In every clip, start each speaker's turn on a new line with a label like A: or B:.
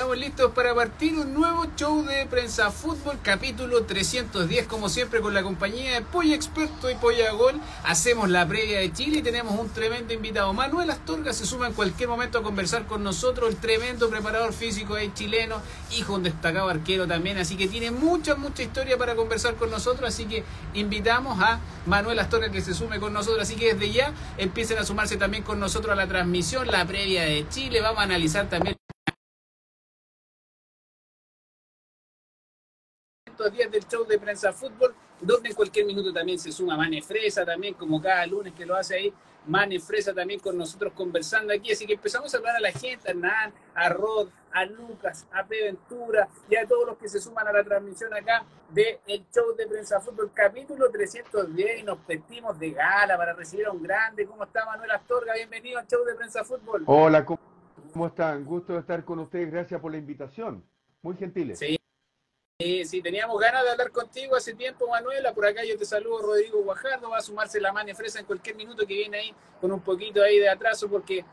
A: Estamos listos para partir un nuevo show de prensa fútbol, capítulo 310, como siempre con la compañía de Polla Experto y Polla Gol. Hacemos la previa de Chile y tenemos un tremendo invitado. Manuel Astorga se suma en cualquier momento a conversar con nosotros, el tremendo preparador físico es chileno, hijo de un destacado arquero también, así que tiene mucha, mucha historia para conversar con nosotros, así que invitamos a Manuel Astorga que se sume con nosotros, así que desde ya empiecen a sumarse también con nosotros a la transmisión, la previa de Chile, vamos a analizar también días del show de prensa fútbol, donde en cualquier minuto también se suma Mane Fresa, también como cada lunes que lo hace ahí, Mane Fresa también con nosotros conversando aquí, así que empezamos a hablar a la gente, a Hernán, a Rod, a Lucas, a P. Ventura y a todos los que se suman a la transmisión acá del el show de prensa fútbol, capítulo 310 y nos vestimos de gala para recibir a un grande. ¿Cómo está Manuel Astorga? Bienvenido al show de prensa fútbol.
B: Hola, ¿cómo están? Gusto de estar con ustedes, gracias por la invitación. Muy gentiles.
A: Sí, Sí, sí, teníamos ganas de hablar contigo hace tiempo, Manuela. Por acá yo te saludo, Rodrigo Guajardo. Va a sumarse la mano fresa en cualquier minuto que viene ahí con un poquito ahí de atraso porque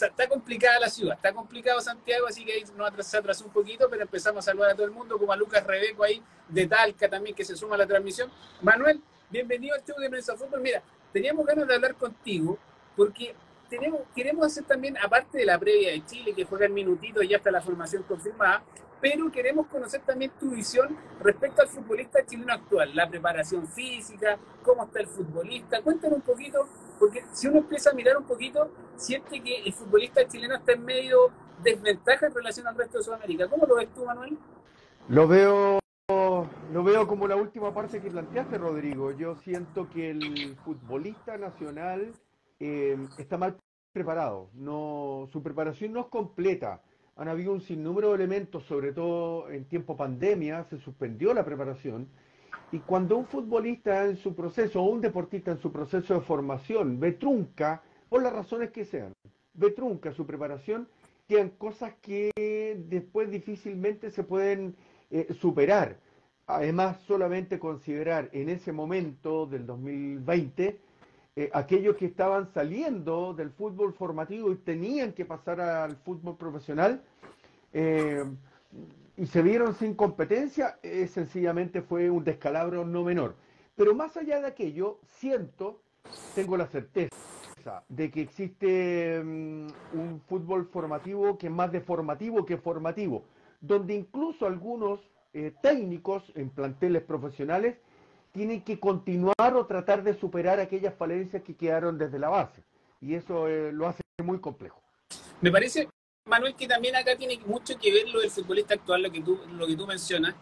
A: está, complicada la ciudad, está complicado Santiago, así que ahí nos se atrasó un poquito, pero empezamos a saludar a todo el mundo, como a Lucas Rebeco ahí de Talca también que se suma a la transmisión. Manuel, bienvenido al show de Prensa Fútbol. Mira, teníamos ganas de hablar contigo porque tenemos, queremos hacer también, aparte de la previa de Chile, que juega en minutito y ya está la formación confirmada, pero queremos conocer también tu visión respecto al futbolista chileno actual, la preparación física, cómo está el futbolista. Cuéntanos un poquito, porque si uno empieza a mirar un poquito, siente que el futbolista chileno está en medio desventaja en relación al resto de Sudamérica. ¿Cómo lo ves tú, Manuel?
B: Lo veo, lo veo como la última parte que planteaste, Rodrigo. Yo siento que el futbolista nacional eh, está mal preparado. No, su preparación no es completa han habido un sinnúmero de elementos, sobre todo en tiempo pandemia, se suspendió la preparación. Y cuando un futbolista en su proceso, o un deportista en su proceso de formación, ve trunca, por las razones que sean, ve trunca su preparación, quedan cosas que después difícilmente se pueden eh, superar. Además, solamente considerar en ese momento del 2020 eh, aquellos que estaban saliendo del fútbol formativo y tenían que pasar al fútbol profesional eh, y se vieron sin competencia, eh, sencillamente fue un descalabro no menor. Pero más allá de aquello, siento, tengo la certeza de que existe mm, un fútbol formativo que es más deformativo que formativo, donde incluso algunos técnicos en planteles profesionales tienen que continuar o tratar de superar aquellas falencias que quedaron desde la base. Y eso eh, lo hace muy complejo.
A: Me parece, Manuel, que también acá tiene mucho que ver lo del futbolista actual, lo que tú, lo que tú mencionas,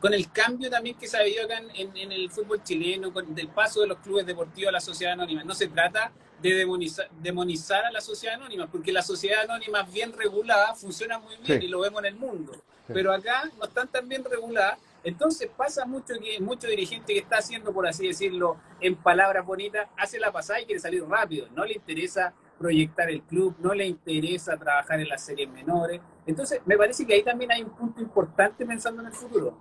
A: con el cambio también que se ha habido acá en, en, el fútbol chileno, con el paso de los clubes deportivos a la sociedad anónima. No se trata de demonizar, demonizar a la sociedad anónima, porque la sociedad anónima bien regulada funciona muy bien y lo vemos en el mundo. Pero acá no están tan bien reguladas entonces pasa mucho que mucho dirigente que está haciendo, por así decirlo, en palabras bonitas, hace la pasada y quiere salir rápido. No le interesa proyectar el club, no le interesa trabajar en las series menores. Entonces, me parece que ahí también hay un punto importante pensando en el futuro.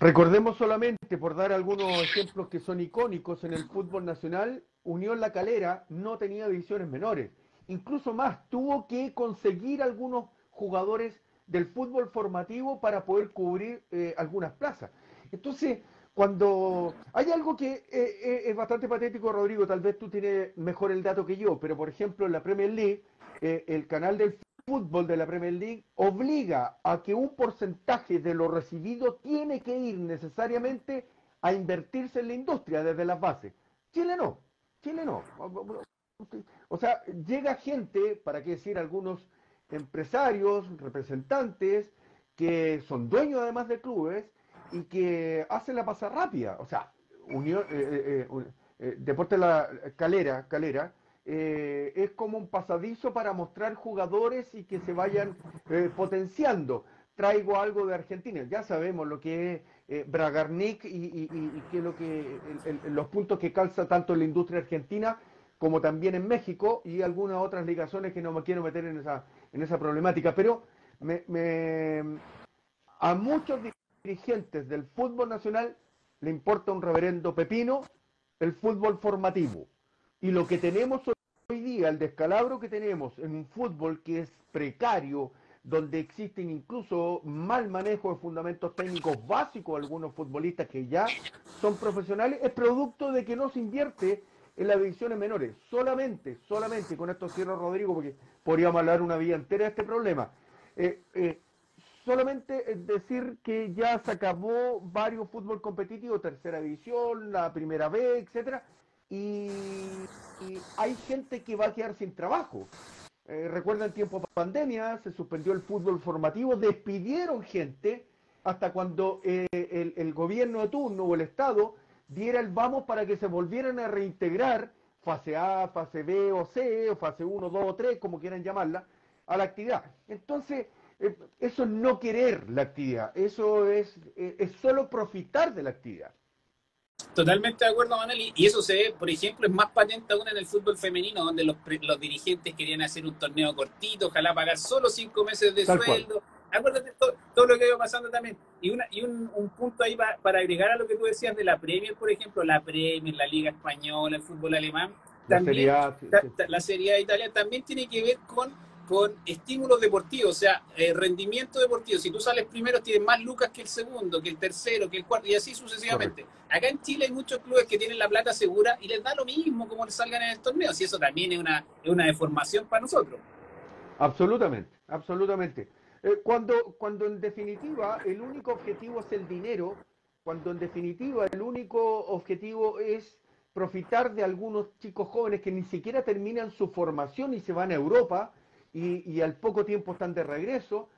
B: Recordemos solamente, por dar algunos ejemplos que son icónicos en el fútbol nacional, Unión La Calera no tenía divisiones menores. Incluso más, tuvo que conseguir algunos jugadores del fútbol formativo para poder cubrir eh, algunas plazas. Entonces, cuando hay algo que eh, eh, es bastante patético, Rodrigo, tal vez tú tienes mejor el dato que yo, pero por ejemplo en la Premier League, el canal del fútbol de la Premier League obliga a que un porcentaje de lo recibido tiene que ir necesariamente a invertirse en la industria desde las bases. Chile no, Chile no. O sea, llega gente, para qué decir algunos empresarios, representantes, que son dueños además de clubes y que hacen la pasa rápida. O sea, Unión, eh, eh, eh, Deporte La Calera, Calera es como un pasadizo para mostrar jugadores y que se vayan potenciando. Traigo algo de Argentina, ya sabemos lo que es Bragarnik y, y, lo que los puntos que calza tanto en la industria argentina como también en México y algunas otras ligaciones que no me quiero meter en esa, en esa problemática. Pero me, a muchos dirigentes del fútbol nacional le importa un reverendo pepino el fútbol formativo. Y lo que tenemos hoy día, el descalabro que tenemos en un fútbol que es precario, donde existen incluso mal manejo de fundamentos técnicos básicos algunos futbolistas que ya son profesionales, es producto de que no se invierte en las divisiones menores. Solamente, solamente, con esto cierro Rodrigo, porque podríamos hablar una vida entera de este problema. Eh, eh, solamente decir que ya se acabó varios fútbol competitivo, tercera división, la primera B, etcétera, y, hay gente que va a quedar sin trabajo. Eh, recuerda el tiempo de pandemia, se suspendió el fútbol formativo, despidieron gente hasta cuando eh, el, el, gobierno de turno o el Estado diera el vamos para que se volvieran a reintegrar fase A, fase B o C, o fase 1, 2 o 3, como quieran llamarla, a la actividad. Entonces, eh, eso es no querer la actividad, eso es, eh, es solo profitar de la actividad.
A: Totalmente de acuerdo, Manuel. Y eso se ve, por ejemplo, es más patente aún en el fútbol femenino, donde los, los dirigentes querían hacer un torneo cortito, ojalá pagar solo cinco meses de sueldo. Acuérdate todo, todo, lo que iba pasando también. Y, una, y un, un punto ahí para, para, agregar a lo que tú decías de la Premier, por ejemplo, la Premier, la Liga Española, el fútbol alemán. También, la Serie A, la Serie A de Italia también tiene que ver con con estímulos deportivos, o sea, eh, rendimiento deportivo. Si tú sales primero, tienes más lucas que el segundo, que el tercero, que el cuarto, y así sucesivamente. Acá en Chile hay muchos clubes que tienen la plata segura y les da lo mismo como les salgan en el torneo, si eso también es una, es una deformación para nosotros.
B: Absolutamente, absolutamente. Eh, cuando, cuando en definitiva el único objetivo es el dinero, cuando en definitiva el único objetivo es profitar de algunos chicos jóvenes que ni siquiera terminan su formación y se van a Europa, y, al poco tiempo están de regreso,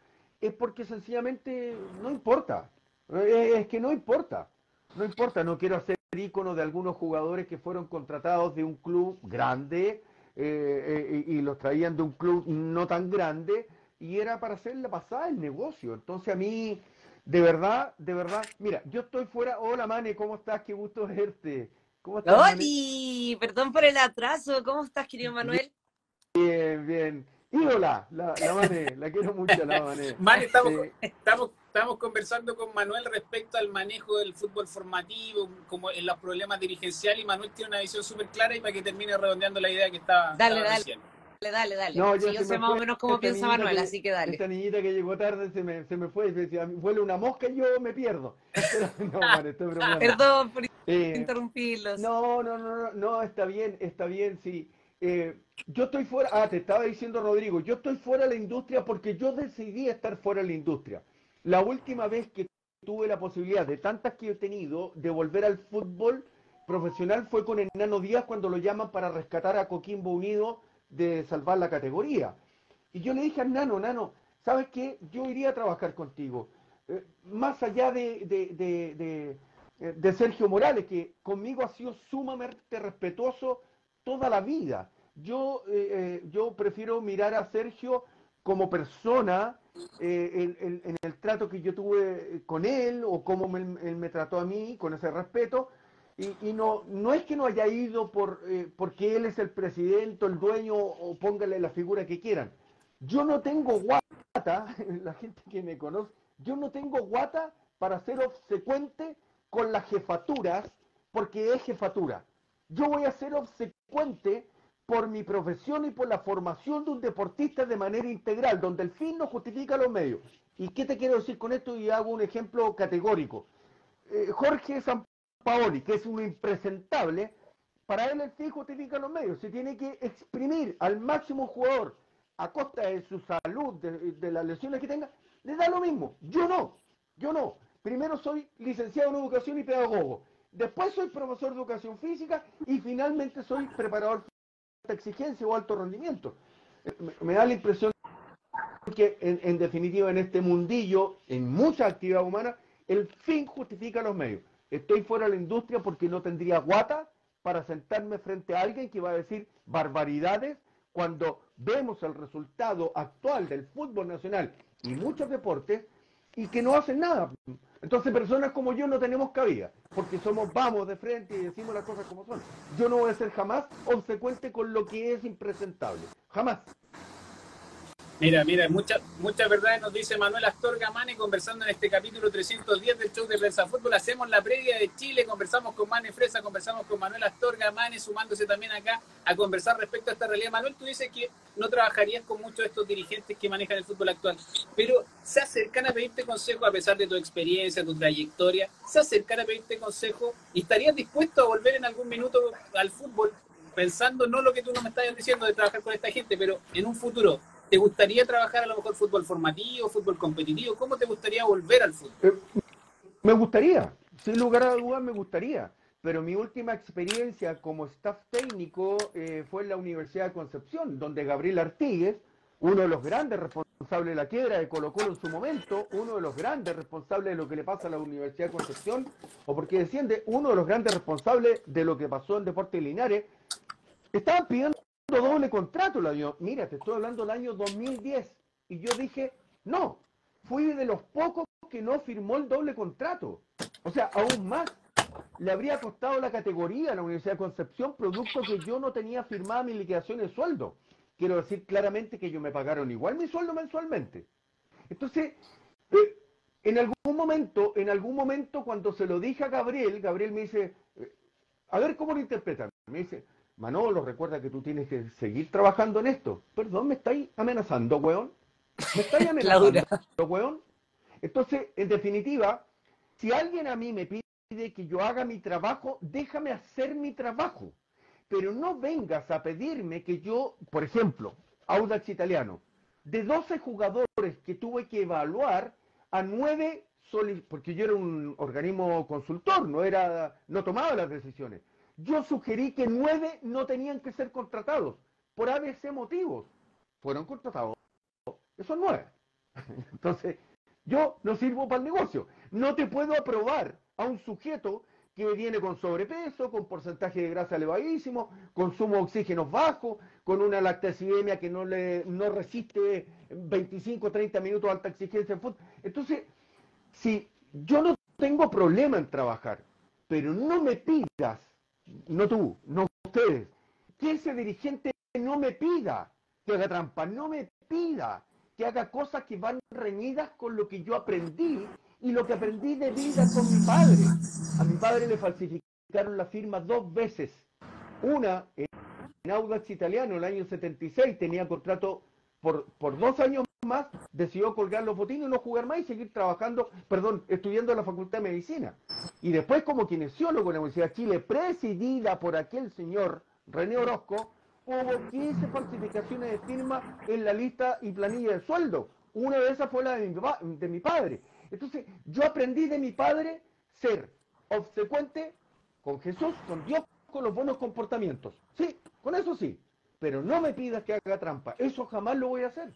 B: es porque sencillamente no importa. Es que no importa. No importa, no quiero hacer ícono de algunos jugadores que fueron contratados de un club grande eh, eh, y los traían de un club no tan grande y era para hacer la pasada el negocio. Entonces a mí, de verdad, de verdad, mira, yo estoy fuera. Hola Mane, ¿cómo estás? Qué gusto verte.
C: ¿Cómo estás? Perdón por el atraso. ¿Cómo estás, querido Manuel?
B: Bien, bien. Ídola, la, la Mané, la quiero mucho, la Mané.
A: Man, estamos, estamos, estamos conversando con Manuel respecto al manejo del fútbol formativo, como en los problemas dirigenciales, y Manuel tiene una visión súper clara y para que termine redondeando la idea que estaba,
C: dale, dale. diciendo. Dale, dale, dale. No, yo, sé más o menos cómo piensa Manuel, así que dale.
B: Esta niñita que llegó tarde se me, se me fue y decía, vuela una mosca y yo me pierdo. no, man, estoy
C: Perdón por eh, interrumpirlos.
B: No, no, no, no, no, está bien, está bien, sí. Eh, yo estoy fuera, ah, te estaba diciendo Rodrigo, yo estoy fuera de la industria porque yo decidí estar fuera de la industria. La última vez que tuve la posibilidad, de tantas que he tenido, de volver al fútbol profesional fue con Enano Díaz cuando lo llaman para rescatar a Coquimbo Unido de salvar la categoría. Y yo le dije a Nano, Nano, ¿sabes qué? Yo iría a trabajar contigo. Eh, más allá de, de, de Sergio Morales, que conmigo ha sido sumamente respetuoso toda la vida. Yo, eh, eh, yo prefiero mirar a Sergio como persona eh, en, el trato que yo tuve con él o cómo él me trató a mí con ese respeto. Y, no, no es que no haya ido por, porque él es el presidente, el dueño o póngale la figura que quieran. Yo no tengo guata, la gente que me conoce, yo no tengo guata para ser obsecuente con las jefaturas porque es jefatura. Yo voy a ser obsecuente por mi profesión y por la formación de un deportista de manera integral, donde el fin no justifica los medios. ¿Y qué te quiero decir con esto? Y hago un ejemplo categórico. Eh, Jorge Sampaoli, que es un impresentable, para él el fin justifica los medios. Se tiene que exprimir al máximo jugador a costa de su salud, de, de las lesiones que tenga, le da lo mismo. Yo no, yo no. Primero soy licenciado en educación y pedagogo. Después soy profesor de educación física y finalmente soy preparador de exigencia o alto rendimiento. Me, da la impresión que en, definitiva en este mundillo, en mucha actividad humana, el fin justifica los medios. Estoy fuera de la industria porque no tendría guata para sentarme frente a alguien que va a decir barbaridades cuando vemos el resultado actual del fútbol nacional y muchos deportes y que no hacen nada. Entonces personas como yo no tenemos cabida, porque somos vamos de frente y decimos las cosas como son. Yo no voy a ser jamás obsecuente con lo que es impresentable, jamás.
A: Mira, mira, muchas muchas verdades nos dice Manuel Astorga Mane conversando en este capítulo 310 del show de Prensa Fútbol. Hacemos la previa de Chile, conversamos con Mane Fresa, conversamos con Manuel Astorga Mane, sumándose también acá a conversar respecto a esta realidad. Manuel, tú dices que no trabajarías con muchos de estos dirigentes que manejan el fútbol actual, pero se acercan a pedirte consejo a pesar de tu experiencia, tu trayectoria, se acercan a pedirte consejo y estarías dispuesto a volver en algún minuto al fútbol pensando no lo que tú no me estás diciendo de trabajar con esta gente, pero en un futuro ¿Te gustaría trabajar a lo mejor fútbol formativo, fútbol competitivo? ¿Cómo te gustaría volver al fútbol? Eh,
B: me gustaría, sin lugar a dudas me gustaría. Pero mi última experiencia como staff técnico eh, fue en la Universidad de Concepción, donde Gabriel Artigues, uno de los grandes responsables de la quiebra de Colo Colo en su momento, uno de los grandes responsables de lo que le pasa a la Universidad de Concepción, o porque desciende uno de los grandes responsables de lo que pasó en Deportes Linares, estaban pidiendo doble contrato, la dio. Mira, te estoy hablando del año 2010. Y yo dije, no, fui de los pocos que no firmó el doble contrato. O sea, aún más, le habría costado la categoría a la Universidad de Concepción, producto que yo no tenía firmada mi liquidación de sueldo. Quiero decir claramente que ellos me pagaron igual mi sueldo mensualmente. Entonces, eh, en algún momento, en algún momento cuando se lo dije a Gabriel, Gabriel me dice, eh, a ver cómo lo interpretan. Me dice, Manolo, recuerda que tú tienes que seguir trabajando en esto. Perdón, ¿me estáis amenazando, weón? ¿Me estáis amenazando, weón? Entonces, en definitiva, si alguien a mí me pide que yo haga mi trabajo, déjame hacer mi trabajo. Pero no vengas a pedirme que yo, por ejemplo, Audax Italiano, de 12 jugadores que tuve que evaluar, a 9 porque yo era un organismo consultor, no era, no tomaba las decisiones. Yo sugerí que nueve no tenían que ser contratados por ABC motivos. Fueron contratados esos nueve. Entonces, yo no sirvo para el negocio. No te puedo aprobar a un sujeto que viene con sobrepeso, con porcentaje de grasa elevadísimo, consumo de oxígeno bajo, con una lactacidemia que no, le, no resiste 25 30 minutos de alta exigencia en fútbol. Entonces, si yo no tengo problema en trabajar, pero no me pidas no tú, no ustedes, que ese dirigente no me pida que haga trampa, no me pida que haga cosas que van reñidas con lo que yo aprendí y lo que aprendí de vida con mi padre. A mi padre le falsificaron la firma dos veces. Una en Audax Italiano, el año 76, tenía contrato por, por dos años más, decidió colgar los botines y no jugar más y seguir trabajando, perdón, estudiando en la Facultad de Medicina. Y después como kinesiólogo en la Universidad de Chile, presidida por aquel señor René Orozco, hubo 15 falsificaciones de firma en la lista y planilla de sueldo. Una de esas fue la de mi, de mi padre. Entonces, yo aprendí de mi padre ser obsecuente con Jesús, con Dios, con los buenos comportamientos. Sí, con eso sí. Pero no me pidas que haga trampa. Eso jamás lo voy a hacer.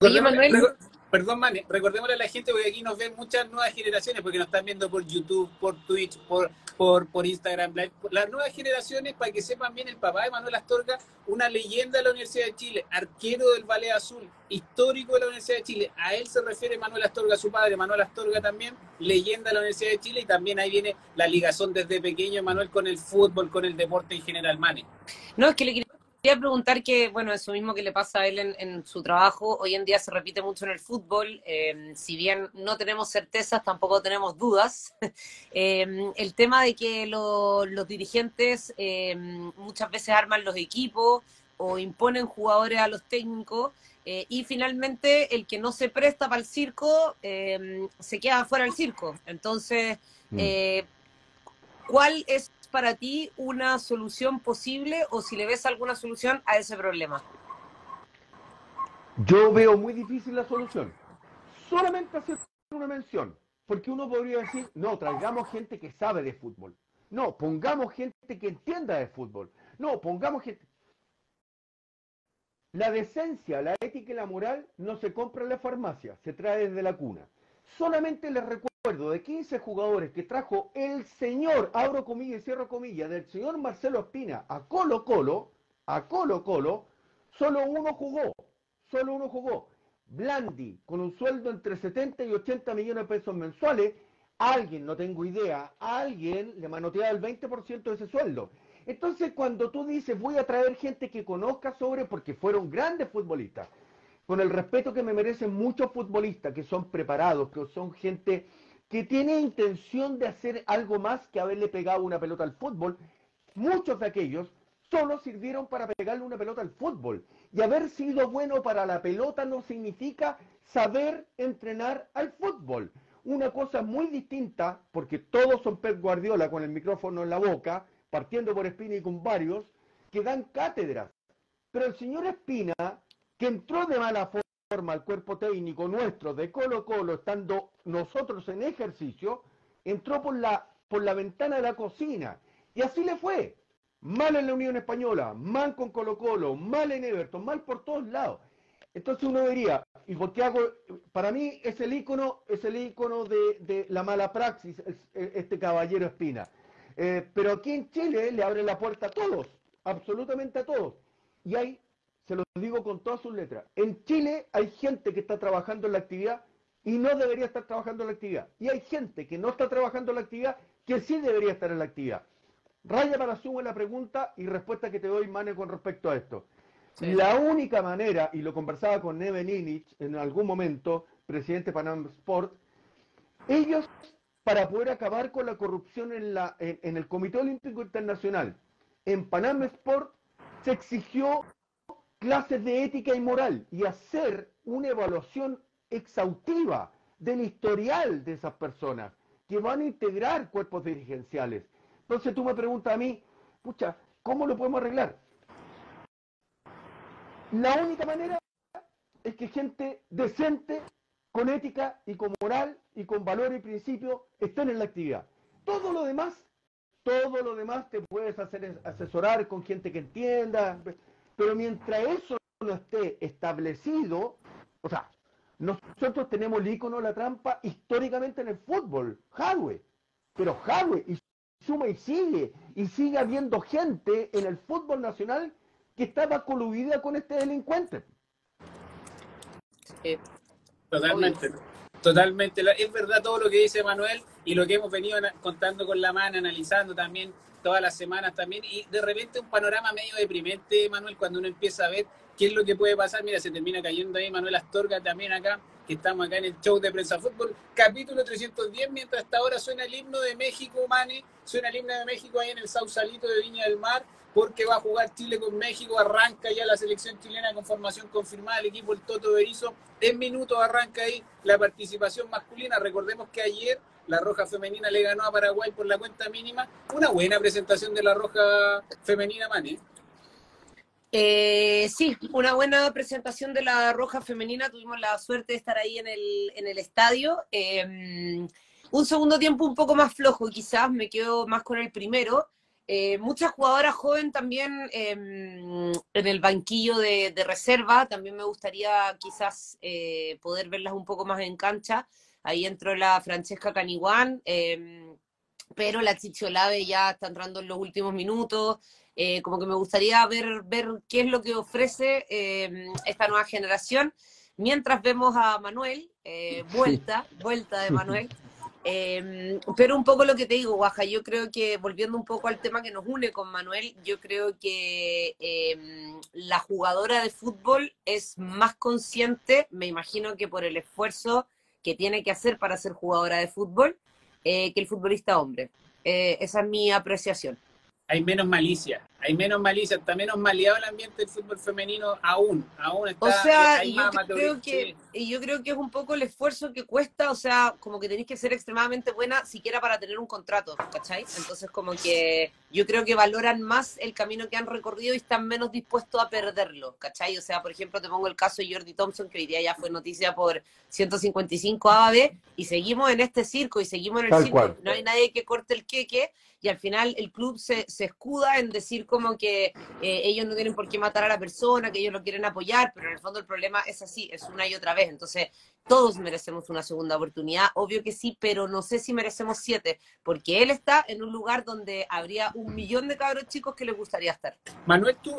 A: Oye, Manuel. Perdón, Mane, recordémosle a la gente, porque aquí nos ven muchas nuevas generaciones, porque nos están viendo por YouTube, por Twitch, por, por, por Instagram Las nuevas generaciones, para que sepan bien, el papá de Manuel Astorga, una leyenda de la Universidad de Chile, arquero del Ballet Azul, histórico de la Universidad de Chile. A él se refiere Manuel Astorga, su padre, Manuel Astorga también, leyenda de la Universidad de Chile, y también ahí viene la ligazón desde pequeño, Manuel, con el fútbol, con el deporte en general, Mane.
C: No, es que le Quería preguntar que, bueno, eso mismo que le pasa a él en, su trabajo, hoy en día se repite mucho en el fútbol, em, si bien no tenemos certezas, tampoco tenemos dudas. Em, el tema de que los dirigentes em, muchas veces arman los equipos o imponen jugadores a los técnicos eh, y finalmente el que no se presta para el circo se queda fuera del circo. Entonces, mm. eh, ¿cuál es para ti una solución posible o si le ves alguna solución a ese problema?
B: Yo veo muy difícil la solución. Solamente hacer una mención, porque uno podría decir, no, traigamos gente que sabe de fútbol. No, pongamos gente que entienda de fútbol. No, pongamos gente... La decencia, la ética y la moral no se compra en la farmacia, se trae desde la cuna. Solamente les recuerdo de 15 jugadores que trajo el señor, abro comillas y cierro comillas, del señor Marcelo Espina a Colo Colo, a Colo Colo, solo uno jugó, solo uno jugó. Blandi, con un sueldo entre 70 y 80 millones de pesos mensuales, alguien, no tengo idea, alguien le manoteaba el 20% de ese sueldo. Entonces, cuando tú dices, voy a traer gente que conozca sobre, porque fueron grandes futbolistas, con el respeto que me merecen muchos futbolistas que son preparados, que son gente que tiene intención de hacer algo más que haberle pegado una pelota al fútbol, muchos de aquellos solo sirvieron para pegarle una pelota al fútbol. Y haber sido bueno para la pelota no significa saber entrenar al fútbol. Una cosa muy distinta, porque todos son Pep Guardiola con el micrófono en la boca, partiendo por Espina y con varios, que dan cátedras. Pero el señor Espina, que entró de mala forma al cuerpo técnico nuestro de Colo Colo, estando nosotros en ejercicio, entró por la, por la ventana de la cocina. Y así le fue mal en la Unión Española, mal con Colo Colo, mal en Everton, mal por todos lados. Entonces uno diría, ¿y hago? Para mí es el ícono, es el ícono de, la mala praxis, este caballero Espina. Eh, pero aquí en Chile le abre la puerta a todos, absolutamente a todos. Y hay, se lo digo con todas sus letras, en Chile hay gente que está trabajando en la actividad y no debería estar trabajando en la actividad. Y hay gente que no está trabajando en la actividad que sí debería estar en la actividad. Raya para sumo la pregunta y respuesta que te doy, Mane, con respecto a esto. La única manera, y lo conversaba con Neve Ninich en algún momento, presidente de Panam Sport, ellos, para poder acabar con la corrupción en, la, en, el Comité Olímpico Internacional, en Panam Sport se exigió clases de ética y moral y hacer una evaluación exhaustiva del historial de esas personas que van a integrar cuerpos dirigenciales. Entonces tú me preguntas a mí, pucha, ¿cómo lo podemos arreglar? La única manera es que gente decente, con ética y con moral y con valor y principio estén en la actividad. Todo lo demás, todo lo demás te puedes hacer asesorar con gente que entienda, pero mientras eso no esté establecido, o sea, nosotros tenemos el icono de la trampa históricamente en el fútbol, Hadwe, pero Hadwe y suma y sigue, y sigue habiendo gente en el fútbol nacional que estaba coludida con este delincuente.
A: totalmente, totalmente. Es verdad todo lo que dice Manuel y lo que hemos venido contando con la mano, analizando también todas las semanas también, y de repente un panorama medio deprimente, Manuel, cuando uno empieza a ver qué es lo que puede pasar. Mira, se termina cayendo ahí Manuel Astorga también acá, que estamos acá en el show de Prensa Fútbol, capítulo 310, mientras hasta ahora suena el himno de México, Mane, suena el himno de México ahí en el Sausalito de Viña del Mar, porque va a jugar Chile con México, arranca ya la selección chilena con formación confirmada, el equipo el Toto Berizzo, en minutos arranca ahí la participación masculina, recordemos que ayer la Roja Femenina le ganó a Paraguay por la cuenta mínima, una buena presentación de la Roja Femenina, Mane.
C: Eh, sí, una buena presentación de la Roja Femenina. Tuvimos la suerte de estar ahí en el, en el estadio. Em, un segundo tiempo un poco más flojo, quizás me quedo más con el primero. Eh, muchas jugadoras joven también em, en el banquillo de, reserva. También me gustaría quizás eh, poder verlas un poco más en cancha. Ahí entró la Francesca Caniguán, em, pero la Chicholave ya está entrando en los últimos minutos. Eh, como que me gustaría ver, ver qué es lo que ofrece eh, esta nueva generación, mientras vemos a Manuel, eh, vuelta, vuelta de Manuel. pero un poco lo que te digo, Guaja, yo creo que, volviendo un poco al tema que nos une con Manuel, yo creo que la jugadora de fútbol es más consciente, me imagino que por el esfuerzo que tiene que hacer para ser jugadora de fútbol, que el futbolista hombre. esa es mi apreciación
A: hay menos malicia, hay menos malicia, está menos maleado el ambiente del fútbol femenino aún, aún está.
C: O sea, yo creo que y yo creo que es un poco el esfuerzo que cuesta, o sea, como que tenéis que ser extremadamente buena siquiera para tener un contrato, ¿cachai? Entonces como que yo creo que valoran más el camino que han recorrido y están menos dispuestos a perderlo, ¿cachai? O sea, por ejemplo, te pongo el caso de Jordi Thompson, que hoy día ya fue noticia por 155 ABB, y seguimos en este circo y seguimos en el circo, no hay nadie que corte el queque, y al final el club se, escuda en decir como que eh, ellos no tienen por qué matar a la persona, que ellos lo quieren apoyar, pero en el fondo el problema es así, es una y otra vez. Entonces, todos merecemos una segunda oportunidad, obvio que sí, pero no sé si merecemos siete, porque él está en un lugar donde habría un millón de cabros chicos que les gustaría estar.
A: Manuel, tú,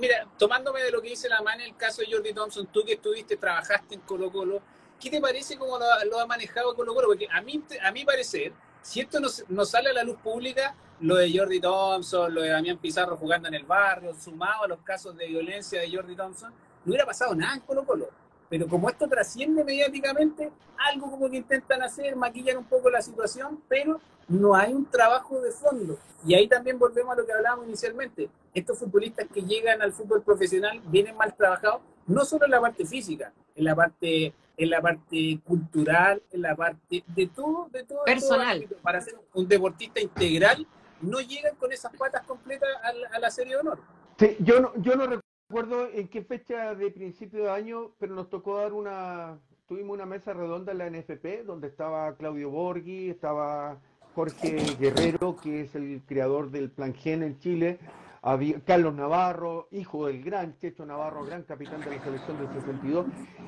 A: mira, tomándome de lo que dice la mano el caso de Jordi Thompson, tú que estuviste, trabajaste en Colo Colo, ¿qué te parece cómo lo, ha manejado Colo Colo? Porque a mí, a mi parecer, si esto no, sale a la luz pública, lo de Jordi Thompson, lo de Damián Pizarro jugando en el barrio, sumado a los casos de violencia de Jordi Thompson, no hubiera pasado nada en Colo Colo. Pero como esto trasciende mediáticamente, algo como que intentan hacer, maquillar un poco la situación, pero no hay un trabajo de fondo. Y ahí también volvemos a lo que hablábamos inicialmente. Estos futbolistas que llegan al fútbol profesional vienen mal trabajados, no solo en la parte física, en la parte, en la parte cultural, en la parte de todo, de todo.
C: Personal.
A: para ser un deportista integral, no llegan con esas patas completas a la, serie de honor.
B: Sí, yo no, yo no recuerdo en qué fecha de principio de año, pero nos tocó dar una, tuvimos una mesa redonda en la NFP, donde estaba Claudio Borghi, estaba Jorge Guerrero, que es el creador del Plan Gen en Chile, había Carlos Navarro, hijo del gran Checho Navarro, gran capitán de la selección del 62,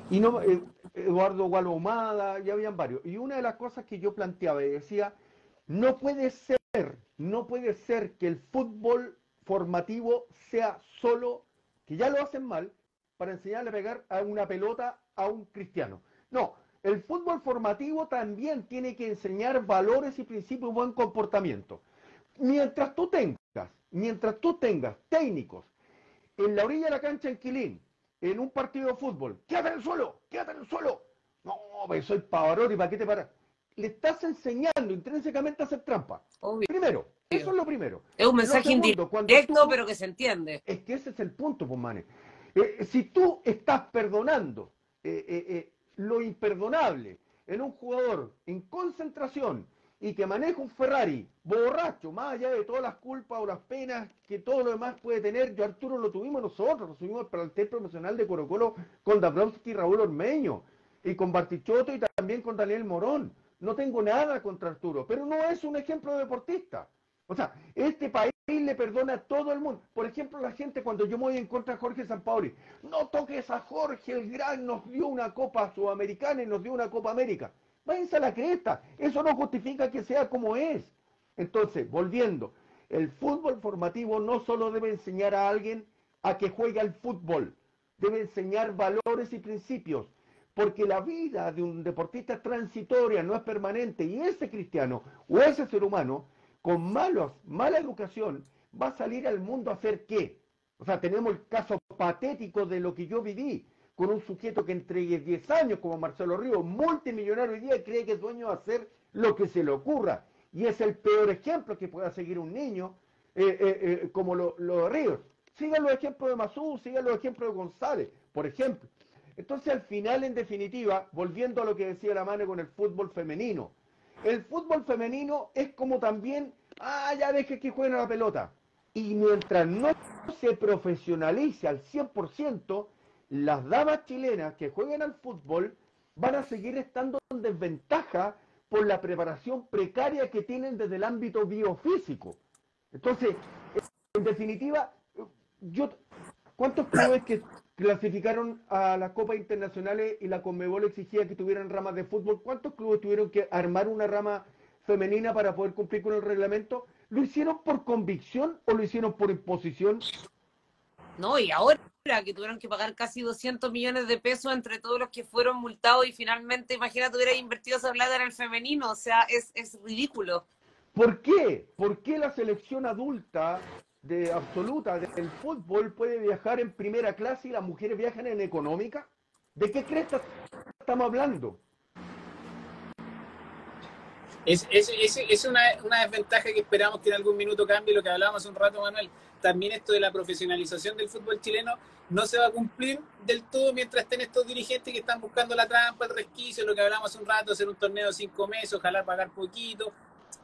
B: y no, eh, Eduardo Gualo Humada, y habían varios. Y una de las cosas que yo planteaba y decía, no puede ser, no puede ser que el fútbol formativo sea solo, que ya lo hacen mal, para enseñarle a pegar a una pelota a un cristiano. No, el fútbol formativo también tiene que enseñar valores y principios de buen comportamiento. Mientras tú tengas, mientras tú tengas técnicos en la orilla de la cancha en Quilín, en un partido de fútbol, quédate en el suelo, quédate en el suelo. No, pues soy pavarón y para qué te paras. Le estás enseñando intrínsecamente a hacer trampa. Primero, eso es lo primero.
C: Es un mensaje indirecto, pero que se entiende.
B: Es que ese es el punto, pues, mane. Eh, si tú estás perdonando eh, eh, lo imperdonable en un jugador en concentración y que maneja un Ferrari borracho, más allá de todas las culpas o las penas que todo lo demás puede tener, yo Arturo lo tuvimos nosotros, lo tuvimos para el plantel profesional de Colo Colo con Dabrowski y Raúl Ormeño, y con Bartichotto y también con Daniel Morón. No tengo nada contra Arturo, pero no es un ejemplo de deportista. O sea, este país le perdona a todo el mundo. Por ejemplo, la gente cuando yo me voy en contra de Jorge Sampaoli, no toques a Jorge, el gran nos dio una Copa Sudamericana y nos dio una Copa América. Váyanse a la cresta. Eso no justifica que sea como es. Entonces, volviendo, el fútbol formativo no solo debe enseñar a alguien a que juegue al fútbol, debe enseñar valores y principios, porque la vida de un deportista es transitoria, no es permanente, y ese cristiano o ese ser humano con malos, mala educación, va a salir al mundo a hacer qué? O sea, tenemos el caso patético de lo que yo viví con un sujeto que entregue 10 años como Marcelo Ríos, multimillonario hoy día, cree que es dueño de hacer lo que se le ocurra. Y es el peor ejemplo que pueda seguir un niño eh, eh, eh, como los lo Ríos. Sigan los ejemplos de Masú, sigan los ejemplos de González, por ejemplo. Entonces, al final, en definitiva, volviendo a lo que decía la mano con el fútbol femenino, el fútbol femenino es como también, ah, ya deje que jueguen a la pelota. Y mientras no se profesionalice al 100%, las damas chilenas que jueguen al fútbol van a seguir estando en desventaja por la preparación precaria que tienen desde el ámbito biofísico. Entonces, en definitiva, yo, ¿cuántos clubes que clasificaron a las copas internacionales y la Conmebol exigía que tuvieran ramas de fútbol. ¿Cuántos clubes tuvieron que armar una rama femenina para poder cumplir con el reglamento? ¿Lo hicieron por convicción o lo hicieron por imposición?
C: No, y ahora que tuvieron que pagar casi 200 millones de pesos entre todos los que fueron multados y finalmente, imagínate, hubiera invertido esa plata en el femenino, o sea, es, es ridículo.
B: ¿Por qué? ¿Por qué la selección adulta de absoluta del fútbol puede viajar en primera clase y las mujeres viajan en económica? ¿De qué crees estamos hablando?
A: Es, es, es, es una, una, desventaja que esperamos que en algún minuto cambie, lo que hablábamos hace un rato, Manuel. También esto de la profesionalización del fútbol chileno no se va a cumplir del todo mientras estén estos dirigentes que están buscando la trampa, el resquicio, lo que hablábamos hace un rato, hacer un torneo de cinco meses, ojalá pagar poquito,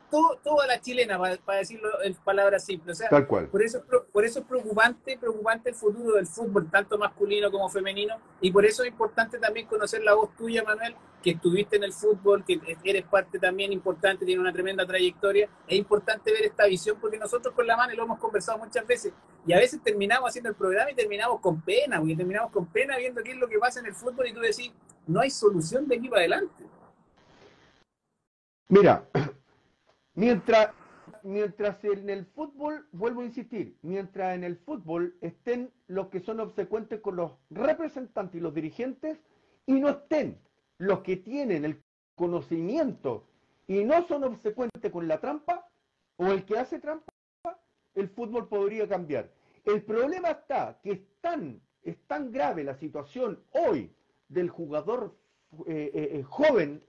A: toda la chilena, para, decirlo en palabras simples.
B: Tal cual.
A: Por eso, por eso es preocupante, preocupante el futuro del fútbol, tanto masculino como femenino, y por eso es importante también conocer la voz tuya, Manuel, que estuviste en el fútbol, que eres parte también importante, tiene una tremenda trayectoria. Es importante ver esta visión porque nosotros con la mano lo hemos conversado muchas veces y a veces terminamos haciendo el programa y terminamos con pena, porque terminamos con pena viendo qué es lo que pasa en el fútbol y tú decís, no hay solución de aquí para adelante.
B: Mira, Mientras, mientras en el fútbol, vuelvo a insistir, mientras en el fútbol estén los que son obsecuentes con los representantes y los dirigentes y no estén los que tienen el conocimiento y no son obsecuentes con la trampa o el que hace trampa, el fútbol podría cambiar. El problema está que están es tan grave la situación hoy del jugador eh, eh, eh, joven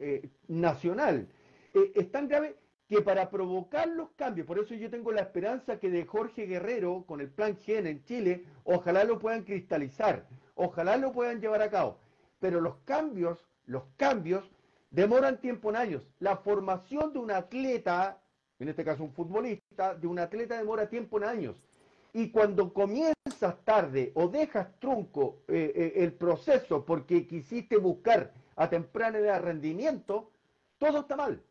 B: nacional, es tan grave que para provocar los cambios, por eso yo tengo la esperanza que de Jorge Guerrero, con el plan GEN en Chile, ojalá lo puedan cristalizar, ojalá lo puedan llevar a cabo. Pero los cambios, los cambios demoran tiempo en años. La formación de un atleta, en este caso un futbolista, de un atleta demora tiempo en años. Y cuando comienzas tarde o dejas trunco eh, eh, el proceso porque quisiste buscar a temprana edad rendimiento, todo está mal.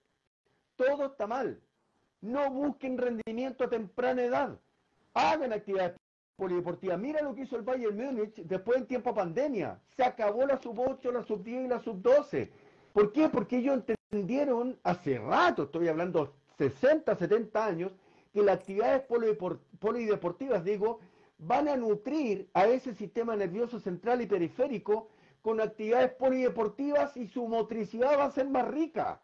B: Todo está mal. No busquen rendimiento a temprana edad. Hagan actividades polideportivas. Mira lo que hizo el Bayern Múnich después del tiempo pandemia. Se acabó la sub-8, la sub-10 y la sub-12. ¿Por qué? Porque ellos entendieron hace rato, estoy hablando 60, 70 años, que las actividades polideportivas, digo, van a nutrir a ese sistema nervioso central y periférico con actividades polideportivas y su motricidad va a ser más rica.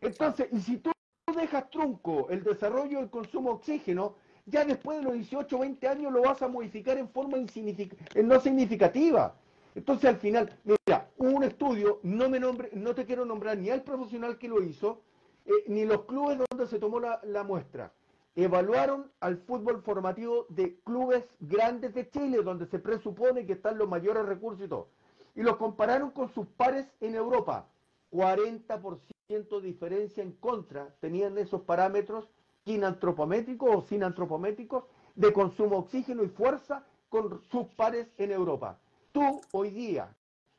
B: Entonces, y si tú dejas trunco el desarrollo del consumo de oxígeno, ya después de los 18 o 20 años lo vas a modificar en forma no significativa. Entonces al final, mira, un estudio, no me nombre, no te quiero nombrar ni al profesional que lo hizo, eh, ni los clubes donde se tomó la, la muestra evaluaron al fútbol formativo de clubes grandes de Chile, donde se presupone que están los mayores recursos y todo. Y los compararon con sus pares en Europa. 40% de diferencia en contra tenían esos parámetros antropométricos o sin antropométricos de consumo de oxígeno y fuerza con sus pares en Europa. Tú hoy día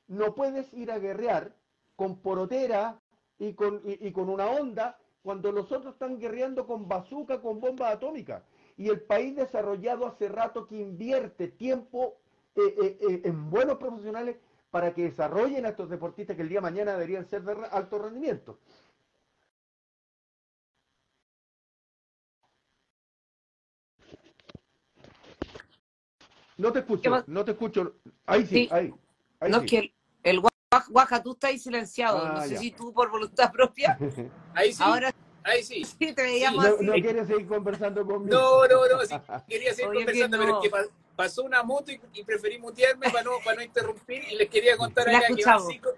B: no puedes ir a guerrear con porotera y con, y con una onda cuando los otros están guerreando con bazooka, con bombas atómicas. Y el país desarrollado hace rato que invierte tiempo eh, eh, eh, en buenos profesionales para que desarrollen a estos deportistas que el día de mañana deberían ser de alto rendimiento. No te escucho, no te escucho. Ahí sí, ahí.
C: no, es que el, Guaja, tú estás ahí silenciado. no ah, sé si tú por voluntad propia.
A: ahí sí. Ahora Ahí sí.
C: sí te veíamos
B: no, no, quieres seguir conversando conmigo.
A: No, no, no, sí, quería seguir conversando, pero es que pasó una moto y, preferí mutearme para no, para no interrumpir y les quería contar allá que van cinco,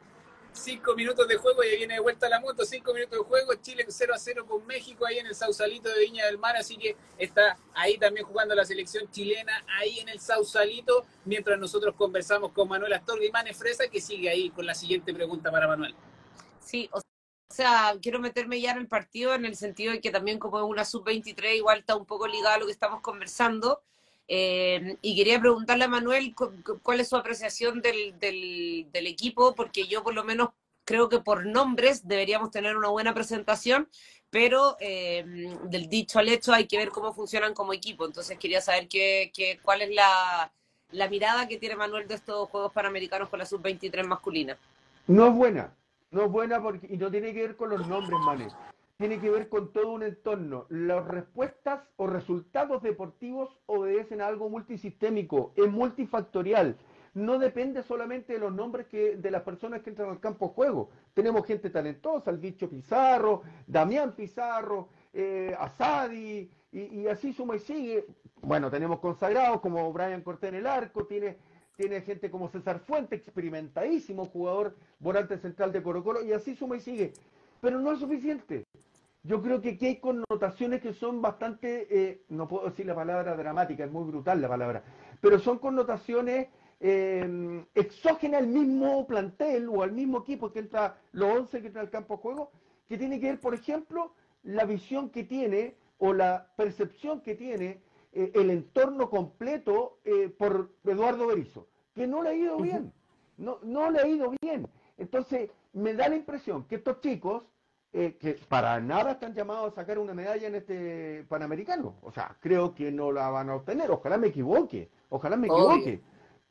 A: cinco, minutos de juego y viene de vuelta la moto, cinco minutos de juego, Chile 0 a 0 con México ahí en el Sausalito de Viña del Mar, así que está ahí también jugando la selección chilena, ahí en el Sausalito, mientras nosotros conversamos con Manuel Astorga y Mane Fresa, que sigue ahí con la siguiente pregunta para Manuel.
C: Sí, o o sea, quiero meterme ya en el partido en el sentido de que también como es una sub-23 igual está un poco ligado a lo que estamos conversando. Eh, y quería preguntarle a Manuel cuál es su apreciación del, del, equipo, porque yo por lo menos creo que por nombres deberíamos tener una buena presentación, pero eh, del dicho al hecho hay que ver cómo funcionan como equipo. Entonces quería saber qué, qué, cuál es la, la mirada que tiene Manuel de estos Juegos Panamericanos con la sub-23 masculina.
B: No es buena, no es buena porque, y no tiene que ver con los nombres, manes. Tiene que ver con todo un entorno. Las respuestas o resultados deportivos obedecen a algo multisistémico, es multifactorial. No depende solamente de los nombres que, de las personas que entran al campo de juego. Tenemos gente talentosa, el bicho Pizarro, Damián Pizarro, eh, Asadi, y, y, así suma y sigue. Bueno, tenemos consagrados como Brian Cortés en el arco, tiene tiene gente como César Fuente, experimentadísimo jugador, volante central de Colo Colo, y así suma y sigue. Pero no es suficiente. Yo creo que aquí hay connotaciones que son bastante, eh, no puedo decir la palabra dramática, es muy brutal la palabra, pero son connotaciones eh, exógenas al mismo plantel o al mismo equipo que entra, los 11 que entra al campo de juego, que tiene que ver, por ejemplo, la visión que tiene o la percepción que tiene eh, el entorno completo eh, por Eduardo Berizzo, que no le ha ido bien, no, no le ha ido bien. Entonces, me da la impresión que estos chicos, eh, que para nada están llamados a sacar una medalla en este Panamericano, o sea, creo que no la van a obtener, ojalá me equivoque, ojalá me equivoque,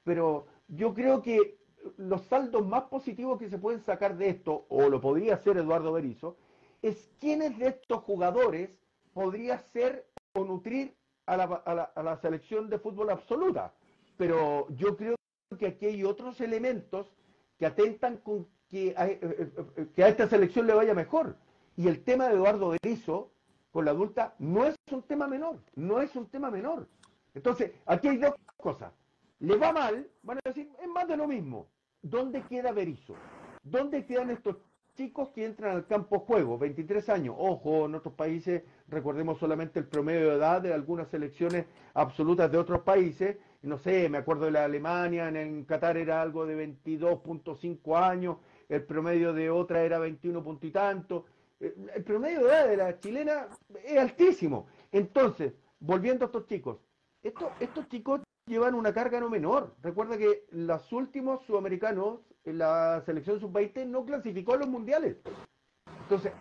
B: pero yo creo que los saldos más positivos que se pueden sacar de esto, o lo podría hacer Eduardo Berizzo, es quiénes de estos jugadores podría ser o nutrir a la, a la, selección de fútbol absoluta. Pero yo creo que aquí hay otros elementos que atentan con que a, eh, eh, eh, que a esta selección le vaya mejor. Y el tema de Eduardo Berizzo con la adulta no es un tema menor, no es un tema menor. Entonces, aquí hay dos cosas. le va mal, van a decir, es más de lo mismo. ¿Dónde queda Berizzo? ¿Dónde quedan estos chicos que entran al campo juego? 23 años. Ojo, en otros países, recordemos solamente el promedio de edad de algunas selecciones absolutas de otros países. No sé, me acuerdo de la Alemania, en Qatar era algo de 22.5 años, el promedio de otra era 21 punto y tanto. Eh, el promedio de edad de la chilena es altísimo. Entonces, volviendo a estos chicos, estos, estos chicos llevan una carga no menor. Recuerda que los últimos sudamericanos, la selección sub-20 no clasificó a los mundiales. Entonces,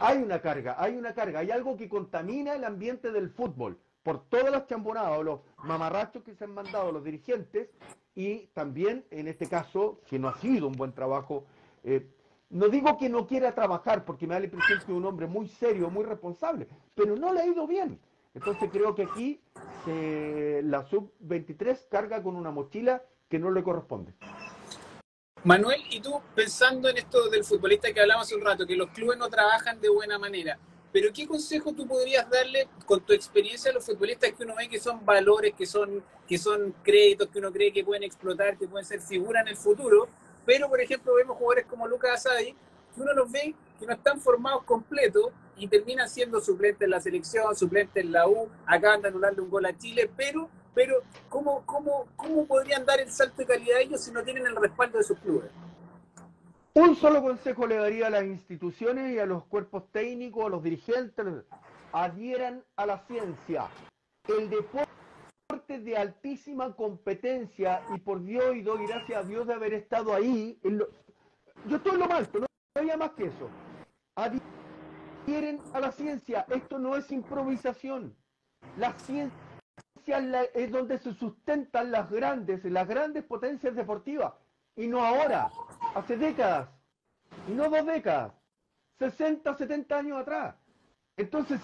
B: hay una carga, hay una carga, hay algo que contamina el ambiente del fútbol por todas las chambonadas los mamarrachos que se han mandado los dirigentes y también, en este caso, que no ha sido un buen trabajo. Eh, no digo que no quiera trabajar, porque me da la impresión que es un hombre muy serio, muy responsable, pero no le ha ido bien. Entonces creo que aquí la sub-23 carga con una mochila que no le corresponde.
A: Manuel, y tú pensando en esto del futbolista que hablamos un rato, que los clubes no trabajan de buena manera, pero ¿qué consejo tú podrías darle con tu experiencia a los futbolistas que uno ve que son valores, que son, que son créditos, que uno cree que pueden explotar, que pueden ser figuras en el futuro? Pero, por ejemplo, vemos jugadores como Lucas Asadi, que uno los ve que no están formados completos y terminan siendo suplentes en la selección, suplentes en la U, acaban de anularle un gol a Chile, pero, pero ¿cómo, cómo, ¿cómo podrían dar el salto de calidad ellos si no tienen el respaldo de sus clubes?
B: Un solo consejo le daría a las instituciones y a los cuerpos técnicos, a los dirigentes, adhieran a la ciencia. El deporte de altísima competencia y por Dios y doy gracias a Dios de haber estado ahí. Yo estoy en lo más no había más que eso quieren a la ciencia. Esto no es improvisación. La ciencia es donde se sustentan las grandes, las grandes potencias deportivas. Y no ahora, hace décadas. Y no dos décadas. 60, 70 años atrás. Entonces,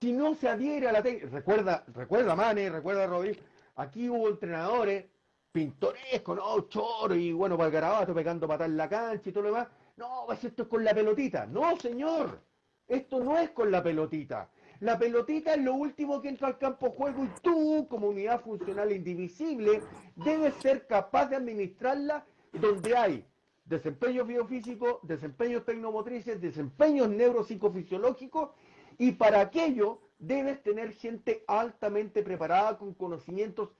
B: si no se adhiere a la técnica, recuerda, recuerda Mane, recuerda Rodríguez, aquí hubo entrenadores pintorescos, ¿no? Choro y bueno, para el garabato pegando patar en la cancha y todo lo demás. No, pues esto es con la pelotita. No, señor. Esto no es con la pelotita. La pelotita es lo último que entra al campo juego y tú, como unidad funcional indivisible, debes ser capaz de administrarla donde hay desempeños biofísicos, desempeños tecnomotrices, desempeños neuropsicofisiológicos y para aquello debes tener gente altamente preparada con conocimientos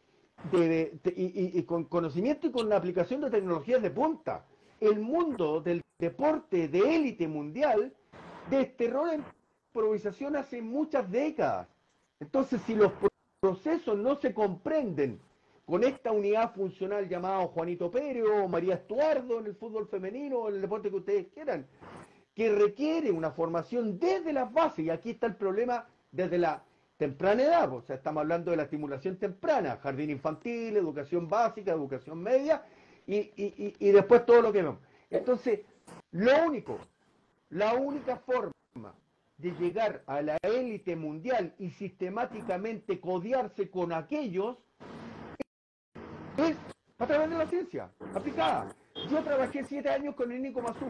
B: de, y, con conocimiento y con la aplicación de tecnologías de punta. El mundo del deporte de élite mundial desterró la improvisación hace muchas décadas. Entonces, si los procesos no se comprenden con esta unidad funcional llamada Juanito Pérez o María Estuardo en el fútbol femenino o en el deporte que ustedes quieran, que requiere una formación desde las bases, y aquí está el problema desde la temprana edad, o sea, estamos hablando de la estimulación temprana, jardín infantil, educación básica, educación media, y, y, después todo lo que vemos. Entonces, lo único la única forma de llegar a la élite mundial y sistemáticamente codiarse con aquellos es a través de la ciencia aplicada. Yo trabajé siete años con el Nico Mazú.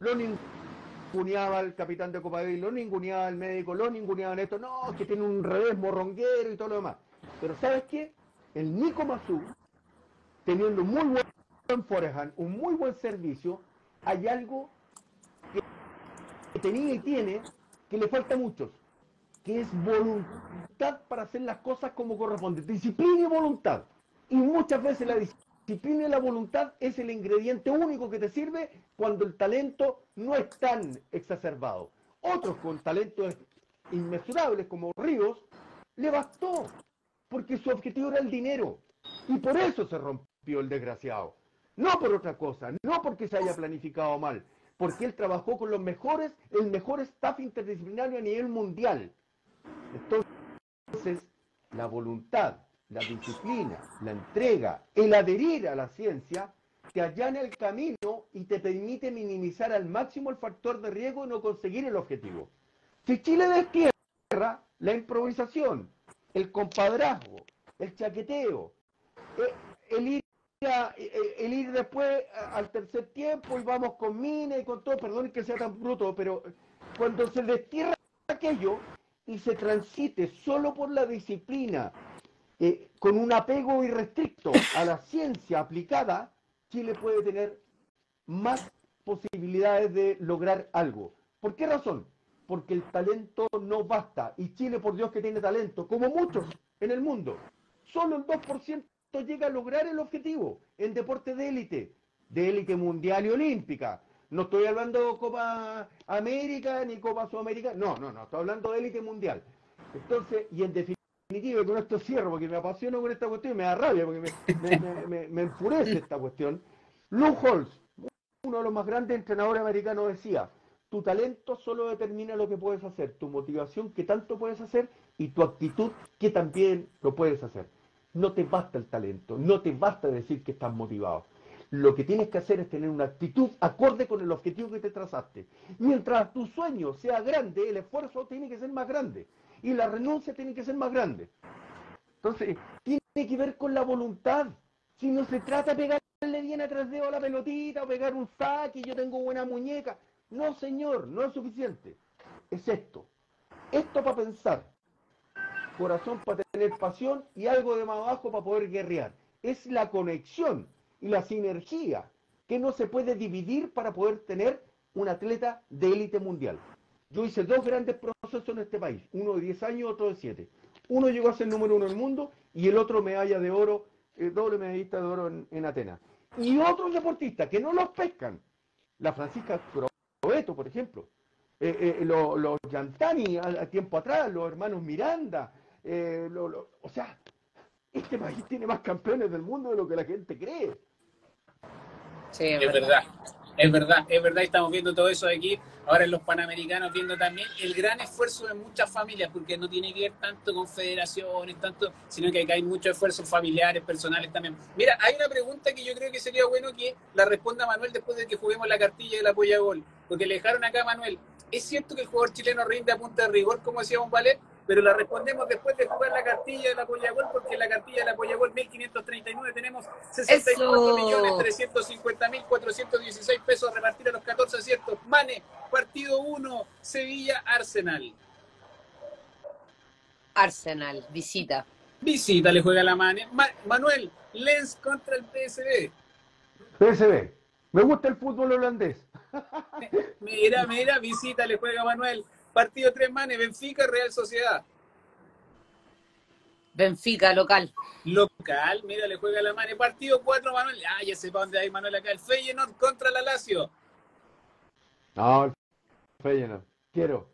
B: Lo ninguneaba el capitán de Copa lo ninguneaba el médico, lo ninguneaba esto. No, que tiene un revés morronguero y todo lo demás. Pero ¿sabes qué? El Nico Mazú, teniendo un muy buen forehand, un muy buen servicio, hay algo tenía y tiene que le falta a muchos, que es voluntad para hacer las cosas como corresponde, disciplina y voluntad. Y muchas veces la disciplina y la voluntad es el ingrediente único que te sirve cuando el talento no es tan exacerbado. Otros con talentos inmesurables como Ríos, le bastó, porque su objetivo era el dinero. Y por eso se rompió el desgraciado. No por otra cosa, no porque se haya planificado mal, porque él trabajó con los mejores, el mejor staff interdisciplinario a nivel mundial. Entonces, la voluntad, la disciplina, la entrega, el adherir a la ciencia, te allana el camino y te permite minimizar al máximo el factor de riesgo y no conseguir el objetivo. Si Chile destierra la improvisación, el compadrazgo, el chaqueteo, eh, el ir el ir después al tercer tiempo y vamos con Mina y con todo, perdón que sea tan bruto, pero cuando se destierra aquello y se transite solo por la disciplina eh, con un apego irrestricto a la ciencia aplicada, Chile puede tener más posibilidades de lograr algo. ¿Por qué razón? Porque el talento no basta. Y Chile, por Dios que tiene talento, como muchos en el mundo. Solo el 2% llega a lograr el objetivo en deporte de élite, de élite mundial y olímpica. No estoy hablando de Copa América ni Copa Sudamericana. No, no, no. Estoy hablando de élite mundial. Entonces, y en definitiva, con esto cierro, porque me apasiona con esta cuestión y me da rabia, porque me, enfurece esta cuestión. Lou Holtz, uno de los más grandes entrenadores americanos, decía, tu talento solo determina lo que puedes hacer, tu motivación, que tanto puedes hacer, y tu actitud, que también lo puedes hacer. No te basta el talento, no te basta decir que estás motivado. Lo que tienes que hacer es tener una actitud acorde con el objetivo que te trazaste. Mientras tu sueño sea grande, el esfuerzo tiene que ser más grande y la renuncia tiene que ser más grande. Entonces, tiene que ver con la voluntad. Si no se trata de pegarle bien atrás de a la pelotita o pegar un saque yo tengo buena muñeca. No, señor, no es suficiente. Es esto. Esto para pensar. Corazón para tener pasión y algo de más abajo para poder guerrear. Es la conexión y la sinergia que no se puede dividir para poder tener un atleta de élite mundial. Yo hice dos grandes procesos en este país, uno de 10 años, otro de 7. Uno llegó a ser número uno en el mundo y el otro medalla de oro, eh, doble medallista de oro en, Atenas. Y otros deportistas que no los pescan. La Francisca Probeto, por ejemplo. Eh, eh, los Yantani a, tiempo atrás, los hermanos Miranda. O sea, este país tiene más campeones del mundo de lo que la gente cree.
A: Sí, es, verdad. Es verdad, es verdad, estamos viendo todo eso aquí, ahora en los Panamericanos, viendo también el gran esfuerzo de muchas familias, porque no tiene que ver tanto con federaciones, tanto, sino que hay muchos esfuerzos familiares, personales también. Mira, hay una pregunta que yo creo que sería bueno que la responda Manuel después de que juguemos la cartilla del apoya gol, porque le dejaron acá a Manuel. ¿Es cierto que el jugador chileno rinde a punta de rigor, como decía un ballet? Pero la respondemos después de jugar la cartilla de la porque en la cartilla de la Gol 1539 tenemos 64.350.416 pesos a repartir a los 14 aciertos. Mane, partido 1, Sevilla-Arsenal.
C: Arsenal, visita.
A: Visita le juega la Mane. Manuel, Lens contra el PSB.
B: PSB. Me gusta el fútbol holandés.
A: mira, mira, visita le juega Manuel. Partido tres manes, Benfica, Real Sociedad.
C: Benfica, local.
A: Local, mira, le juega la mano. Partido cuatro, Manuel. Ah, ya sé para dónde hay Manuel acá. El Feyenoord contra la Lazio.
B: No, el Feyenoord. Quiero.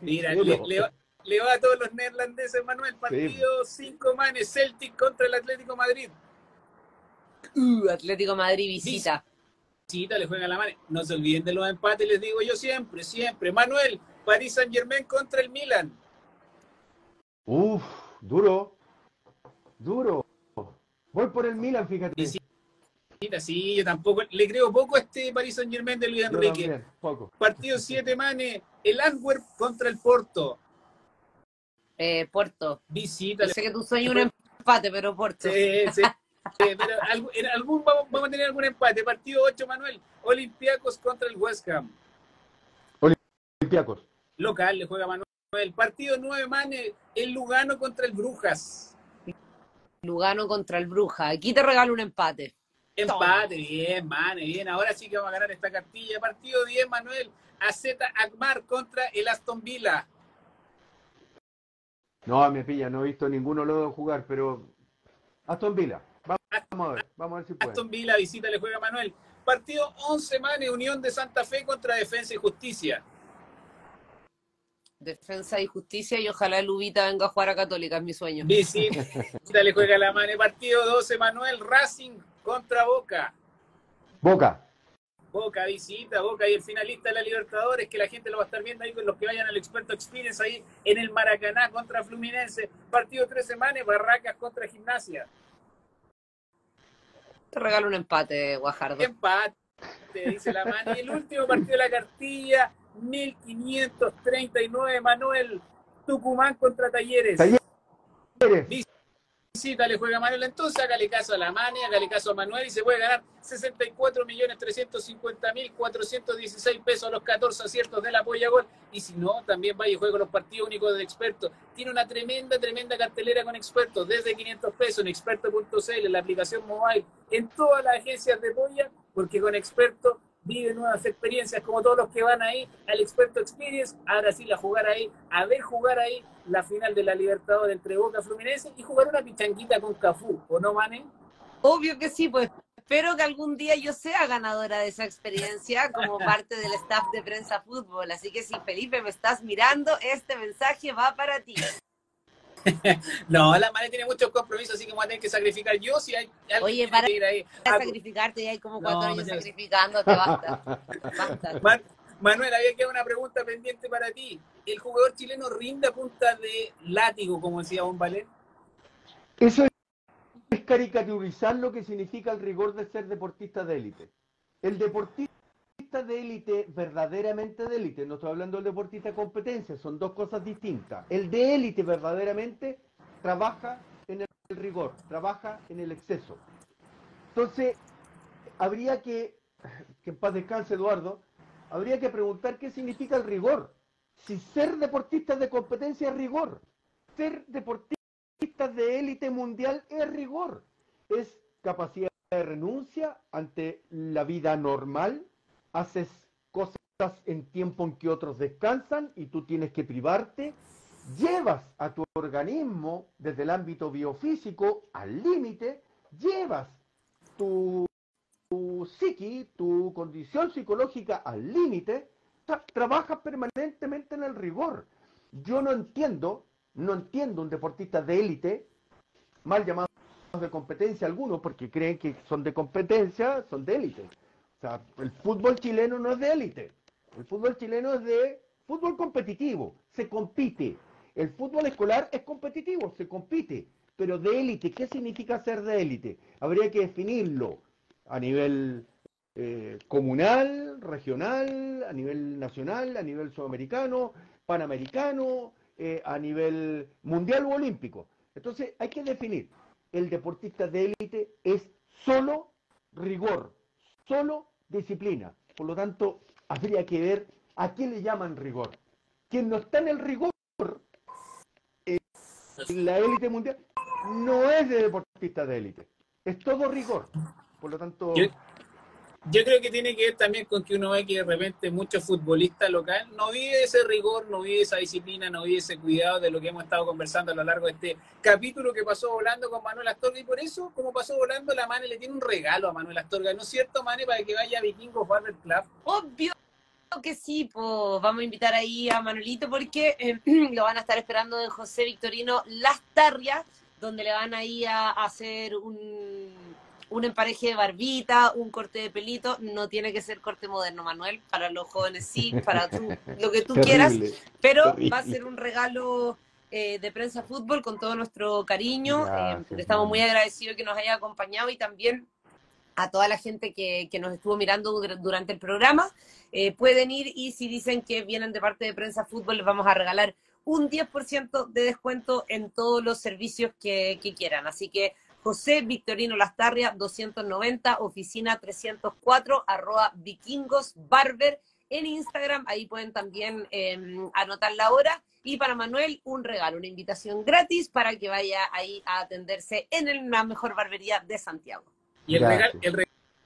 A: Mira, Le, va, a todos los neerlandeses, Manuel. Partido cinco manes, Celtic contra el Atlético Madrid.
C: Uh, Atlético Madrid visita.
A: Visita, le juega la mano. No se olviden de los empates, les digo yo siempre, siempre. Manuel, Paris Saint Germain contra el Milan.
B: Uf, duro, duro. Voy por el Milan, fíjate.
A: Sí, sí, yo tampoco, le creo poco a este Paris Saint Germain de Luis Enrique. poco. Partido 7, Mane, el Antwerp contra el Porto.
C: Eh, Porto.
A: Visita.
C: sé que tú sueñas un empate, pero Porto.
A: Sí, sí. pero en algún vamos, vamos, a tener algún empate. Partido 8, Manuel. Olympiacos contra el West Ham.
B: Olympiacos
A: local, le juega Manuel. Partido 9, Mane, el Lugano contra el Brujas.
C: Lugano contra el Brujas. Aquí te regalo un empate.
A: Empate, bien, Mane, bien. Ahora sí que vamos a ganar esta cartilla. Partido 10, Manuel. AZ Akmar contra el Aston Villa.
B: No, me pilla, no he visto ninguno de jugar, pero Aston Villa. Vamos a ver, vamos a ver si puede.
A: Aston Villa visita, le juega Manuel. Partido 11, Mane, Unión de Santa Fe contra Defensa y Justicia.
C: Defensa y Justicia y ojalá Lubita venga a jugar a Católica, es mi sueño.
A: Visita, le juega la mano. Partido 12, Manuel Racing contra Boca.
B: Boca.
A: Boca visita, Boca y el finalista de la Libertadores, que la gente lo va a estar viendo ahí con los que vayan al Experto Experience ahí en el Maracaná contra Fluminense. Partido tres semanas, Barracas contra Gimnasia.
C: Te regalo un empate, Guajardo.
A: Empate, dice la mano. Y el último partido de la cartilla, 1539, Manuel. Tucumán contra Talleres.
B: Talleres.
A: visita le juega a Manuel, entonces hágale caso a la Mane, hágale caso a Manuel y se puede ganar 64.350.416 pesos a los 14 aciertos de la Polla Gol. Y si no, también vaya y juega los partidos únicos de expertos. Tiene una tremenda, tremenda cartelera con expertos, desde 500 pesos en experto.cl, en la aplicación mobile, en todas las agencias de Polla, porque con expertos vive nuevas experiencias, como todos los que van ahí al Experto Experience, ahora sí la jugar ahí, a ver jugar ahí la final de la Libertadores entre Boca Fluminense y jugar una pichanquita con Cafú, ¿o no, Mane?
C: Obvio que sí, pues espero que algún día yo sea ganadora de esa experiencia como parte del staff de Prensa Fútbol. Así que si Felipe me estás mirando, este mensaje va para ti.
A: no, la madre tiene muchos compromisos, así que voy a tener que sacrificar yo si hay
C: Oye, para ir ahí. sacrificarte, ya hay como cuatro años sacrificándote, basta.
A: Manuel, había quedado una pregunta pendiente para ti. ¿El jugador chileno rinde a punta de látigo, como decía Bon
B: Eso es caricaturizar lo que significa el rigor de ser deportista de élite. El deportista de élite, verdaderamente de élite, no estoy hablando del deportista de competencia, son dos cosas distintas. El de élite verdaderamente trabaja en el rigor, trabaja en el exceso. Entonces, habría que, que en paz descanse Eduardo, habría que preguntar qué significa el rigor. Si ser deportista de competencia es rigor, ser deportista de élite mundial es rigor, es capacidad de renuncia ante la vida normal, haces cosas en tiempo en que otros descansan y tú tienes que privarte, llevas a tu organismo desde el ámbito biofísico al límite, llevas tu, psiqui, tu condición psicológica al límite, trabajas permanentemente en el rigor. Yo no entiendo, no entiendo un deportista de élite, mal llamado de competencia alguno, porque creen que son de competencia, son de élite. O sea, el fútbol chileno no es de élite. El fútbol chileno es de fútbol competitivo. Se compite. El fútbol escolar es competitivo, se compite. Pero de élite, ¿qué significa ser de élite? Habría que definirlo a nivel eh, comunal, regional, a nivel nacional, a nivel sudamericano, panamericano, eh, a nivel mundial o olímpico. Entonces hay que definir, el deportista de élite es solo rigor, solo disciplina. Por lo tanto, habría que ver a qué le llaman rigor. Quien no está en el rigor, en la élite mundial, no es de deportista de élite. Es todo rigor. Por lo tanto...
A: Yo creo que tiene que ver también con que uno ve que de repente muchos futbolistas locales no vive ese rigor, no vive esa disciplina, no vive ese cuidado de lo que hemos estado conversando a lo largo de este capítulo que pasó volando con Manuel Astorga. Y por eso, como pasó volando, la Mane le tiene un regalo a Manuel Astorga. ¿No es cierto, Mane, para que vaya a Vikingos Barber Club?
C: Obvio que sí, pues vamos a invitar ahí a Manuelito porque eh, lo van a estar esperando de José Victorino Las Tarrias, donde le van ahí a hacer un un empareje de barbita, un corte de pelito, no tiene que ser corte moderno, Manuel, para los jóvenes sí, para tú, lo que tú quieras, pero va a ser un regalo eh, de prensa fútbol con todo nuestro cariño, eh, estamos muy agradecidos que nos haya acompañado y también a toda la gente que, nos estuvo mirando durante el programa. Eh, pueden ir y si dicen que vienen de parte de Prensa Fútbol, les vamos a regalar un 10% de descuento en todos los servicios que, que quieran. Así que José Victorino Lastarria, 290, oficina 304, arroba vikingos barber en Instagram. Ahí pueden también em, anotar la hora. Y para Manuel, un regalo, una invitación gratis para que vaya ahí a atenderse en la mejor barbería de Santiago.
A: Y el regalo,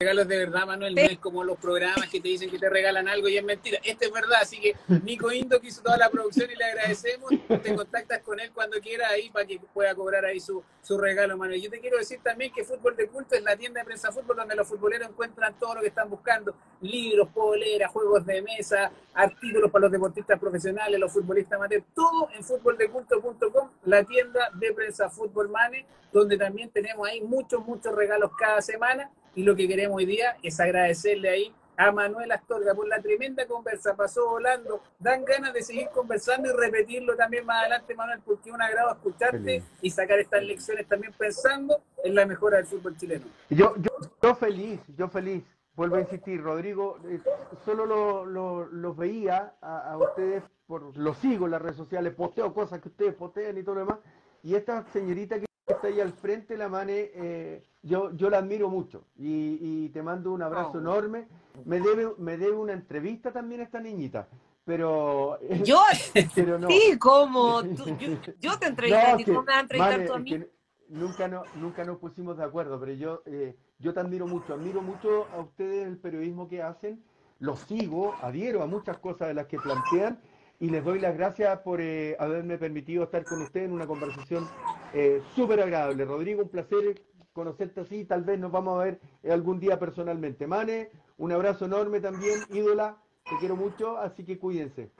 A: regalos de verdad, Manuel, no es como los programas que te dicen que te regalan algo y es mentira. Este es verdad, así que Nico Indo que hizo toda la producción y le agradecemos. Te contactas con él cuando quiera ahí para que pueda cobrar ahí su, su regalo, Manuel. Yo te quiero decir también que Fútbol de Culto es la tienda de prensa fútbol donde los futboleros encuentran todo lo que están buscando. Libros, poleras, juegos de mesa, artículos para los deportistas profesionales, los futbolistas amateurs, todo en fútboldeculto.com, la tienda de prensa Fútbol Mane, donde también tenemos ahí muchos, muchos regalos cada semana y lo que queremos hoy día es agradecerle ahí a Manuel Astorga por la tremenda conversa, pasó volando, dan ganas de seguir conversando y repetirlo también más adelante, Manuel, porque es un agrado escucharte y sacar estas lecciones también pensando en la mejora del fútbol chileno.
B: Yo, yo, yo feliz, yo feliz, vuelvo a insistir, Rodrigo, eh, solo los lo, veía a, ustedes, por lo sigo en las redes sociales, posteo cosas que ustedes postean y todo lo demás, y esta señorita que está ahí al frente, la Mane, eh, yo, yo la admiro mucho y, y te mando un abrazo
C: Oh.
B: enorme. Me debe, me debe una entrevista también esta niñita, pero,
C: Yo,
B: pero no.
C: sí, ¿cómo? Tú- yo, yo te entrevisté
B: No, que-
C: ¿cómo me vas a entrevistar
B: Mane,
C: tú a mí?
B: que nunca, no, nunca nos pusimos de acuerdo, pero yo, eh, yo te admiro mucho, admiro mucho a ustedes el periodismo que hacen, los sigo, adhiero a muchas cosas de las que plantean y les doy las gracias por eh, haberme permitido estar con ustedes en una conversación eh, súper agradable. Rodrigo, un placer conocerte así, tal vez nos vamos a ver eh, algún día personalmente. Mane, un abrazo enorme también, ídola, te quiero mucho, así que cuídense.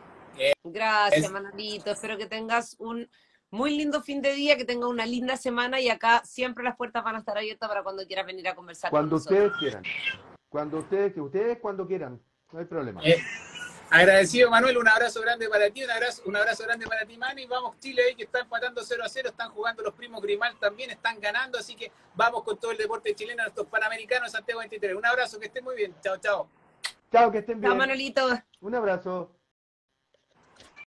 C: Gracias, Manolito. Espero que tengas un muy lindo fin de día, que tengas una linda semana y acá siempre las puertas van a estar abiertas para cuando quieras venir a conversar
B: Cuando
C: con
B: ustedes quieran. Cuando ustedes, que ustedes cuando quieran. No hay problema.
A: Eh, agradecido, Manuel, un abrazo grande para ti, un abrazo, un abrazo grande para ti, Mani. Vamos, Chile ahí que está empatando 0 a 0, están jugando los primos Grimal también, están ganando, así que vamos con todo el deporte chileno, nuestros panamericanos Santiago 23. Un abrazo, que estén muy bien. Chao, chao.
B: Chao, que estén bien.
C: Chao, Manolito.
B: Un abrazo.